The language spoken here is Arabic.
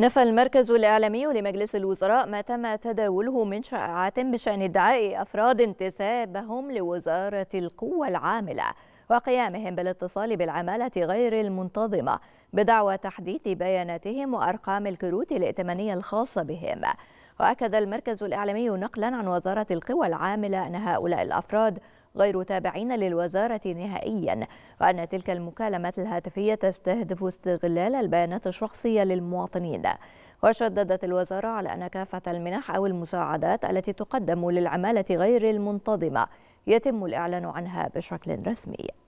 نفى المركز الإعلامي لمجلس الوزراء ما تم تداوله من شائعات بشأن ادعاء أفراد انتسابهم لوزارة القوى العاملة وقيامهم بالاتصال بالعمالة غير المنتظمة بدعوى تحديث بياناتهم وأرقام الكروت الائتمانية الخاصة بهم. وأكد المركز الإعلامي نقلا عن وزارة القوى العاملة أن هؤلاء الأفراد غير تابعين للوزارة نهائيا وأن تلك المكالمات الهاتفية تستهدف استغلال البيانات الشخصية للمواطنين. وشددت الوزارة على أن كافة المنح أو المساعدات التي تقدم للعمالة غير المنتظمة يتم الإعلان عنها بشكل رسمي.